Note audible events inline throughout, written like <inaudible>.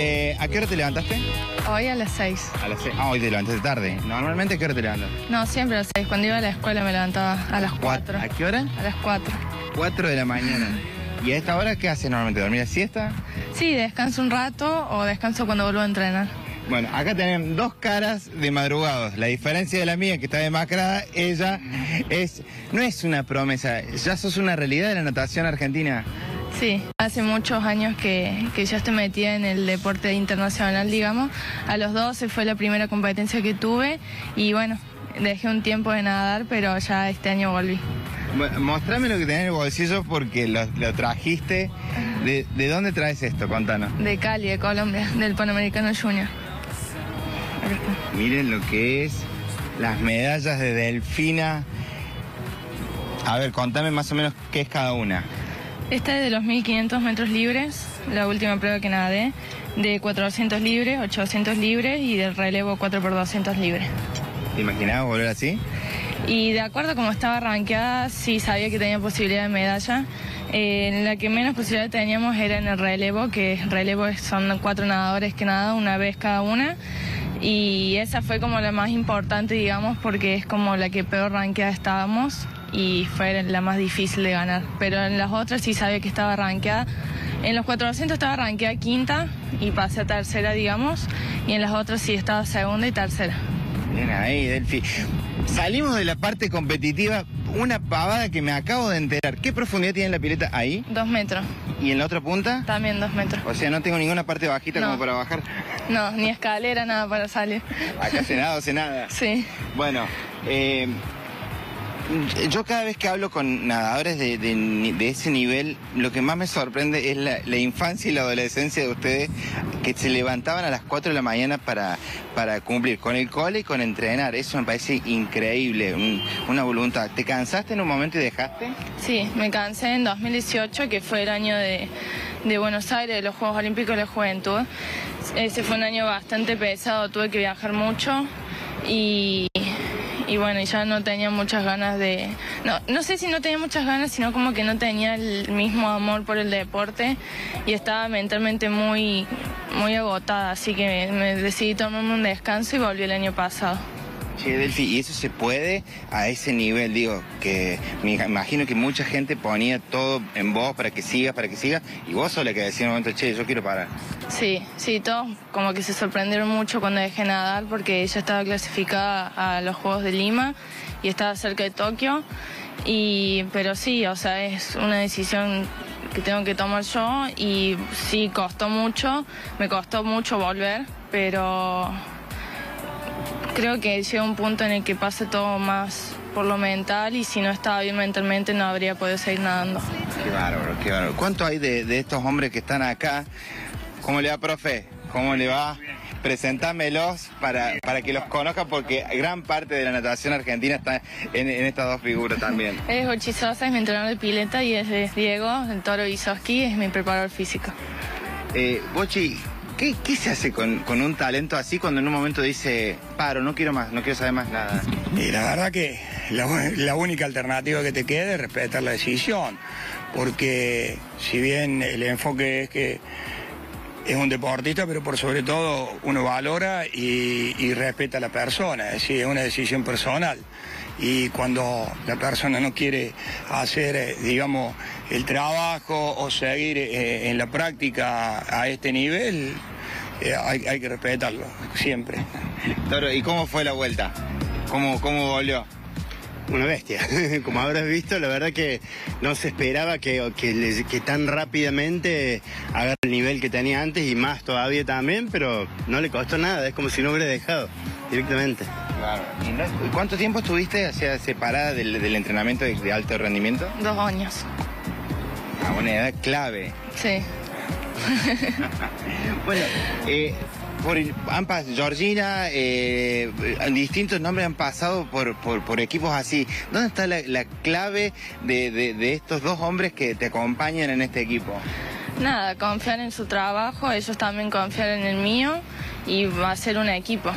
eh, ¿a qué hora te levantaste? Hoy a las 6. A las seis. Ah, hoy te levantaste tarde. Normalmente, ¿a qué hora te levantas? No, siempre a las 6. Cuando iba a la escuela me levantaba a las 4. ¿A qué hora? A las 4. 4 de la mañana. ¿Y a esta hora qué haces normalmente? ¿Dormir la siesta? Sí, descanso un rato o descanso cuando vuelvo a entrenar. Bueno, acá tenemos dos caras de madrugados. La diferencia de la mía, que está demacrada, ella es no es una promesa, ya sos una realidad de la natación argentina. Sí, hace muchos años que, que yo estoy metida en el deporte internacional, digamos. A los 12 fue la primera competencia que tuve y bueno, dejé un tiempo de nadar, pero ya este año volví. Bueno, mostrame lo que tenés en el bolsillo porque lo, lo trajiste. ¿De, ¿De dónde traes esto? Contanos. De Cali, de Colombia, del Panamericano Junior. Miren lo que es las medallas de Delfina. A ver, contame más o menos qué es cada una. Esta es de los 1500 metros libres, la última prueba que nadé, de 400 libres, 800 libres y del relevo 4x200 libres. ¿Te imaginabas volver así? Y de acuerdo a cómo estaba rankeada, sí sabía que tenía posibilidad de medalla. Eh, en la que menos posibilidad teníamos era en el relevo, que el relevo son cuatro nadadores que nadan una vez cada una. Y esa fue como la más importante, digamos, porque es como la que peor rankeada estábamos y fue la más difícil de ganar. Pero en las otras sí sabía que estaba rankeada. En los 400 estaba rankeada quinta y pasé a tercera, digamos. Y en las otras sí estaba segunda y tercera. Bien ahí, Delfi. Salimos de la parte competitiva. Una pavada que me acabo de enterar. ¿Qué profundidad tiene la pileta ahí? Dos metros, ¿Y en la otra punta? también dos metros. O sea, no tengo ninguna parte bajita No. como para bajar. No, ni escalera, nada para salir. Acá se nada, se nada. Sí. Bueno, eh, yo cada vez que hablo con nadadores de, ese nivel, lo que más me sorprende es la, infancia y la adolescencia de ustedes que se levantaban a las 4 de la mañana para, para cumplir con el cole y con entrenar. Eso me parece increíble, un- una voluntad. ¿Te cansaste en un momento y dejaste? Sí, me cansé en 2018, que fue el año de, de Buenos Aires, de los Juegos Olímpicos de la Juventud. Ese fue un año bastante pesado, tuve que viajar mucho y, y bueno, ya no tenía muchas ganas de... No, no sé si no tenía muchas ganas, sino como que no tenía el mismo amor por el deporte y estaba mentalmente muy, muy agotada, así que me decidí tomarme un descanso y volví el año pasado. Che, Delphi, y eso se puede a ese nivel, digo, que me imagino que mucha gente ponía todo en vos para que sigas, para que sigas, y vos sola que decía en un momento, che, yo quiero parar. Sí, sí, todos como que se sorprendieron mucho cuando dejé nadar porque ella estaba clasificada a los Juegos de Lima y estaba cerca de Tokio. Y, pero sí, o sea, es una decisión que tengo que tomar yo y sí, costó mucho, me costó mucho volver, pero creo que llega un punto en el que pasa todo más por lo mental y si no estaba bien mentalmente no habría podido seguir nadando. Qué bárbaro, qué bárbaro. ¿Cuánto hay de, de estos hombres que están acá? ¿Cómo le va, profe? ¿Cómo le va? Presentámelos para, para que los conozcan porque gran parte de la natación argentina está en, en estas dos figuras también. <laughs> Es Ochi Sosa, es mi entrenador de pileta y es, es Diego, el toro Isoski, es mi preparador físico. Eh, Bochi, ¿qué, se hace con, un talento así cuando en un momento dice, paro, no quiero más, no quiero saber más nada? Y la verdad que la, única alternativa que te queda es respetar la decisión, porque si bien el enfoque es que es un deportista, pero por sobre todo uno valora y respeta a la persona, es decir, es una decisión personal. Y cuando la persona no quiere hacer, eh, digamos, el trabajo o seguir eh, en la práctica a este nivel, eh, hay, hay que respetarlo, siempre. Toro, ¿y cómo fue la vuelta? ¿Cómo, cómo volvió? Una bestia. <laughs> Como habrás visto, la verdad que no se esperaba que, que tan rápidamente haga el nivel que tenía antes y más todavía también, pero no le costó nada, es como si no hubiera dejado directamente. Claro. ¿Y no- ¿Cuánto tiempo estuviste hacia, separada del, del entrenamiento de, de alto rendimiento? Dos años. A una edad clave. Sí. <laughs> Bueno, eh, por han Georgina, eh, distintos nombres han pasado por, por, por equipos así. ¿Dónde está la, la clave de, de- de estos dos hombres que te acompañan en este equipo? Nada, confiar en su trabajo, ellos también confiar en el mío y va a ser un equipo.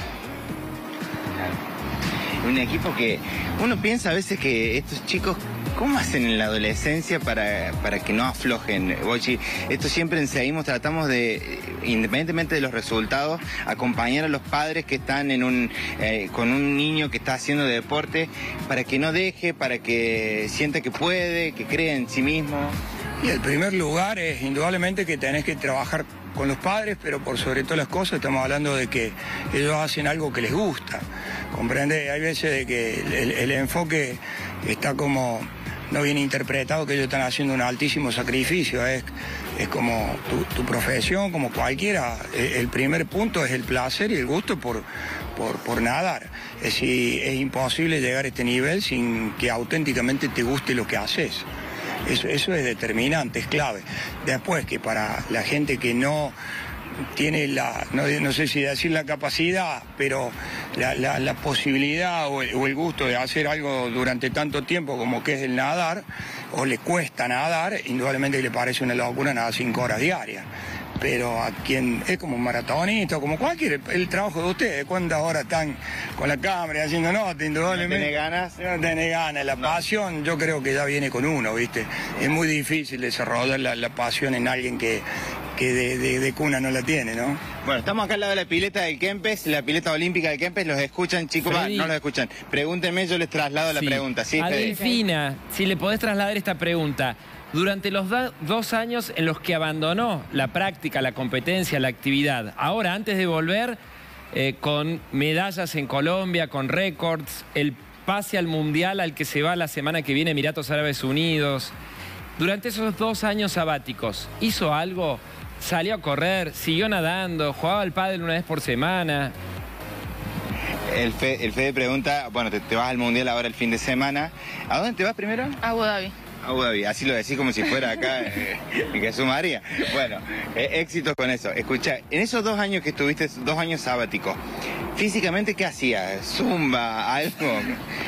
Un equipo que uno piensa a veces que estos chicos ¿Cómo hacen en la adolescencia para, para que no aflojen, Bochi? Esto siempre seguimos, tratamos de, independientemente de los resultados, acompañar a los padres que están en un, eh, con un niño que está haciendo deporte para que no deje, para que sienta que puede, que cree en sí mismo. Y el primer lugar es indudablemente que tenés que trabajar con los padres, pero por sobre todas las cosas estamos hablando de que ellos hacen algo que les gusta. Comprende, hay veces de que el, enfoque está como no viene interpretado que ellos están haciendo un altísimo sacrificio. Es, es como tu, profesión, como cualquiera. El primer punto es el placer y el gusto por, por, nadar. Es, es imposible llegar a este nivel sin que auténticamente te guste lo que haces. Eso, eso es determinante, es clave. Después que para la gente que no tiene la, no, sé si decir la capacidad, pero la, posibilidad o el, gusto de hacer algo durante tanto tiempo como que es el nadar, o le cuesta nadar, indudablemente le parece una locura nadar cinco horas diarias. Pero a quien es como un maratonista, como cualquier, el trabajo de ustedes, cuántas horas están con la cámara haciendo nota, indudablemente. ¿Tiene ganas? No tiene ganas. La pasión yo creo que ya viene con uno, ¿viste? Es muy difícil desarrollar la pasión en alguien que, que de, cuna no la tiene, ¿no? Bueno, estamos acá al lado de la pileta del Kempes, la pileta olímpica del Kempes, ¿los escuchan, chicos? no los escuchan. Pregúntenme, yo les traslado la pregunta, ¿sí? A Delfina, si le podés trasladar esta pregunta. Durante los dos años en los que abandonó la práctica, la competencia, la actividad, ahora antes de volver eh, con medallas en Colombia, con récords, el pase al Mundial al que se va la semana que viene Emiratos Árabes Unidos, durante esos dos años sabáticos, ¿hizo algo salió a correr, siguió nadando, jugaba al pádel una vez por semana. El, Fe, el Fede pregunta, bueno, te, vas al Mundial ahora el fin de semana. ¿A dónde te vas primero? A Abu Dhabi. Abu Dhabi, así lo decís como si fuera acá <laughs> eh, en Jesús María. Bueno, eh, éxitos con eso. Escucha, en esos dos años que estuviste, dos años sabáticos, ¿Físicamente qué hacía? ¿Zumba? ¿Algo?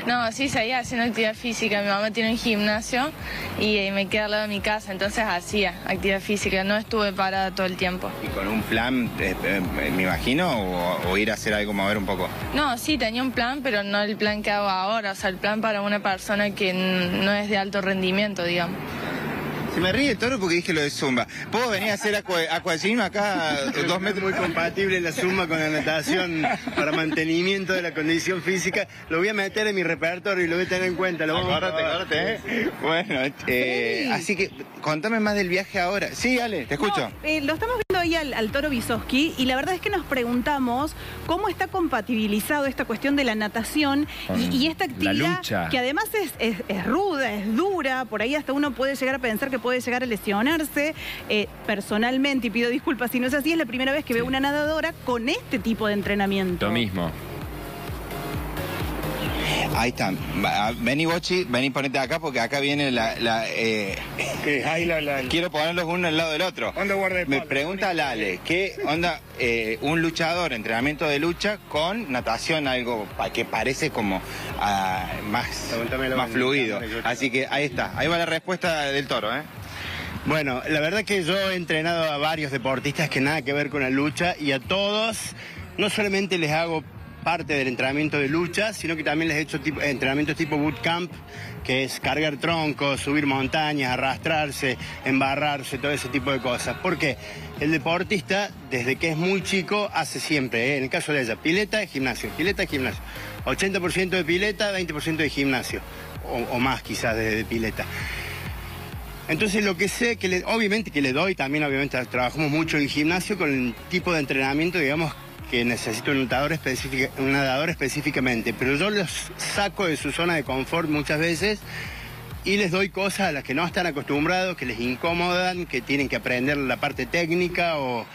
No, sí, seguía haciendo actividad física. Mi mamá tiene un gimnasio y eh, me queda al lado de mi casa, entonces hacía actividad física. No estuve parada todo el tiempo. ¿Y con un plan, eh, eh, me imagino, o, ir a hacer algo, mover un poco? No, sí, tenía un plan, pero no el plan que hago ahora. O sea, el plan para una persona que no es de alto rendimiento, digamos. Se me ríe toro porque dije lo de Zumba. ¿Puedo venir a hacer aqua, acá dos metros? Muy compatible la Zumba con la natación para mantenimiento de la condición física. Lo voy a meter en mi repertorio y lo voy a tener en cuenta. Lo vamos ¿eh? Bueno, eh, así que contame más del viaje ahora. Sí, Ale, te escucho. Eh, lo estamos ahí al, toro Visoski y la verdad es que nos preguntamos cómo está compatibilizado esta cuestión de la natación y, esta actividad que además es, es ruda, es dura, por ahí hasta uno puede llegar a pensar que puede llegar a lesionarse. Eh, personalmente, y pido disculpas si no es así, es la primera vez que veo una nadadora con este tipo de entrenamiento. Lo mismo. Ahí están. Vení, Bochi, vení, ponete acá porque acá viene la... Eh, quiero ponerlos uno al lado del otro. Me pregunta Lale, ¿qué onda eh, un luchador, entrenamiento de lucha con natación, algo que parece como ah, más, más fluido? Así que ahí está, ahí va la respuesta del toro, ¿eh? Bueno, la verdad que yo he entrenado a varios deportistas que nada que ver con la lucha y a todos no solamente les hago parte del entrenamiento de lucha, sino que también les he hecho tipo, entrenamientos tipo bootcamp, que es cargar troncos, subir montañas, arrastrarse, embarrarse, todo ese tipo de cosas. Porque el deportista, desde que es muy chico, hace siempre, ¿eh? en el caso de ella, pileta gimnasio, pileta gimnasio. 80% de pileta, 20% de gimnasio, o, más quizás de, pileta. Entonces lo que sé, que obviamente que le doy, también obviamente trabajamos mucho en gimnasio con el tipo de entrenamiento, digamos, que necesita un nadador, un nadador específicamente, pero yo los saco de su zona de confort muchas veces y les doy cosas a las que no están acostumbrados, que les incomodan, que tienen que aprender la parte técnica o,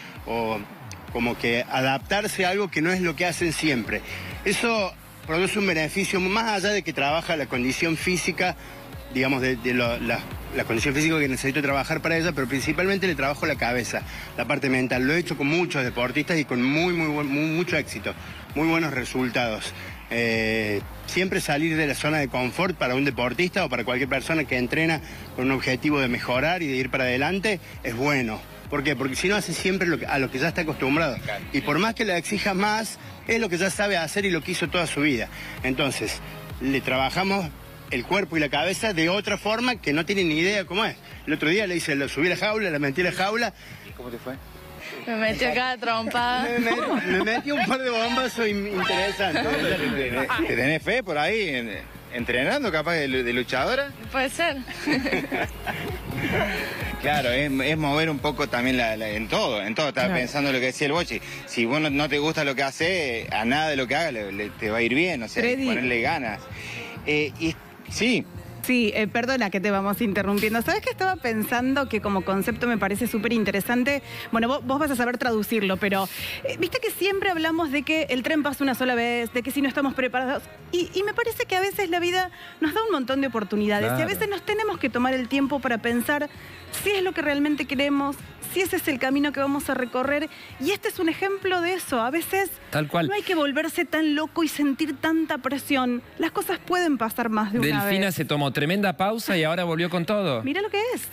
como que adaptarse a algo que no es lo que hacen siempre. Eso produce un beneficio más allá de que trabaja la condición física digamos, de, la, condición física que necesito trabajar para ella, pero principalmente le trabajo la cabeza, la parte mental. Lo he hecho con muchos deportistas y con muy, muy, mucho éxito, muy buenos resultados. Eh, siempre salir de la zona de confort para un deportista o para cualquier persona que entrena con un objetivo de mejorar y de ir para adelante es bueno. ¿Por qué? Porque si no hace siempre lo a lo que ya está acostumbrado. Y por más que le exija más, es lo que ya sabe hacer y lo que hizo toda su vida. Entonces, le trabajamos el cuerpo y la cabeza de otra forma que no tiene ni idea cómo es. El otro día le hice, lo subí a la jaula, le metí a la jaula. ¿Cómo te fue? Me metió cada trompada. Me, metí un par de bombas, soy interesante. ¿Te tenés fe por ahí? ¿Entrenando capaz de, luchadora? Puede ser. <laughs> Claro, es, mover un poco también en todo, en todo. Estaba pensando lo que decía el Bochi. Si vos no, te gusta lo que hace, a nada de lo que haga te va a ir bien, o sea, ponerle ganas. Eh, y sí, Sí, eh, perdona que te vamos interrumpiendo. ¿Sabes que estaba pensando que como concepto me parece súper interesante? Bueno, vos, vas a saber traducirlo, pero eh, viste que siempre hablamos de que el tren pasa una sola vez, de que si no estamos preparados. Y, me parece que a veces la vida nos da un montón de oportunidades y a veces nos tenemos que tomar el tiempo para pensar si es lo que realmente queremos, si ese es el camino que vamos a recorrer. Y este es un ejemplo de eso. A veces Tal cual. no hay que volverse tan loco y sentir tanta presión. Las cosas pueden pasar más de una vez. Delfina se tomó tremenda pausa y ahora volvió con todo. Mira lo que es.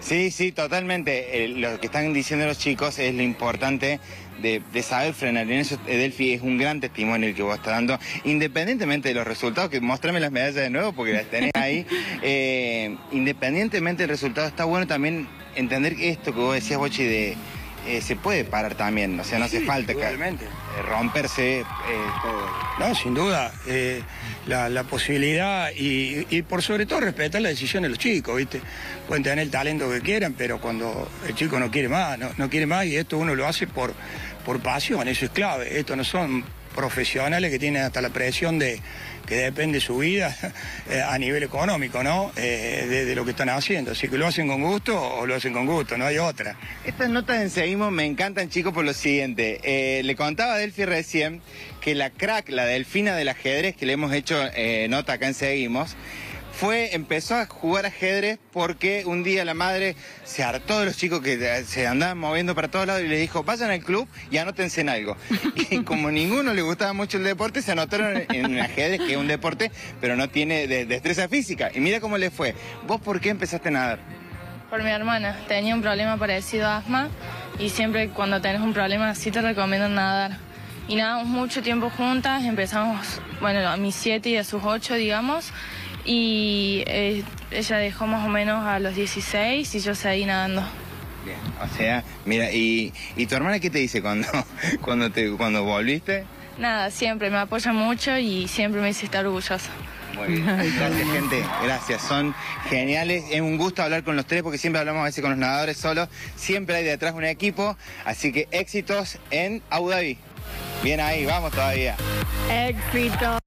Sí, sí, totalmente. Eh, lo que están diciendo los chicos es lo importante de, saber frenar. En eso Delphi es un gran testimonio el que vos estás dando, independientemente de los resultados, que mostrame las medallas de nuevo porque las tenés ahí. <laughs> Eh, independientemente del resultado, está bueno también entender esto que vos decías, Bochi, de eh, se puede parar también, o sea, no hace falta que, eh, romperse todo. No, sin duda, la, posibilidad y, y, por sobre todo respetar la decisión de los chicos, ¿viste? Pueden tener el talento que quieran, pero cuando el chico no quiere más, no, no quiere más y esto uno lo hace por, por pasión, eso es clave. Esto no son profesionales que tienen hasta la presión de que depende su vida <laughs> eh, a nivel económico, ¿no? Eh, de, lo que están haciendo. Así que lo hacen con gusto o lo hacen con gusto, no hay otra. Estas notas en Seguimos me encantan, chicos, por lo siguiente. Eh, le contaba a Delphi recién que la crack, la delfina del ajedrez que le hemos hecho nota acá en Seguimos, fue, empezó a jugar ajedrez porque un día la madre se hartó de los chicos que se andaban moviendo para todos lados y le dijo, vayan al club y anótense en algo. <laughs> Y como ninguno le gustaba mucho el deporte, se anotaron en ajedrez, que es un deporte, pero no tiene destreza física. Y mira cómo le fue. ¿Vos por qué empezaste a nadar? Por mi hermana. Tenía un problema parecido a asma y siempre cuando tenés un problema así te recomiendan nadar. Y nadamos mucho tiempo juntas, empezamos, bueno, a mis siete y a sus ocho, digamos, y eh, ella dejó más o menos a los 16 y yo seguí nadando. Bien, o sea, mira, ¿y, tu hermana qué te dice cuando, <laughs> cuando, te, cuando volviste? Nada, siempre me apoya mucho y siempre me dice estar orgullosa. Muy bien. Gracias, gente. Gracias. Son geniales. Es un gusto hablar con los tres porque siempre hablamos a veces con los nadadores solos. Siempre hay detrás un equipo. Así que éxitos en Abu Dhabi. Bien ahí, vamos todavía. Éxito.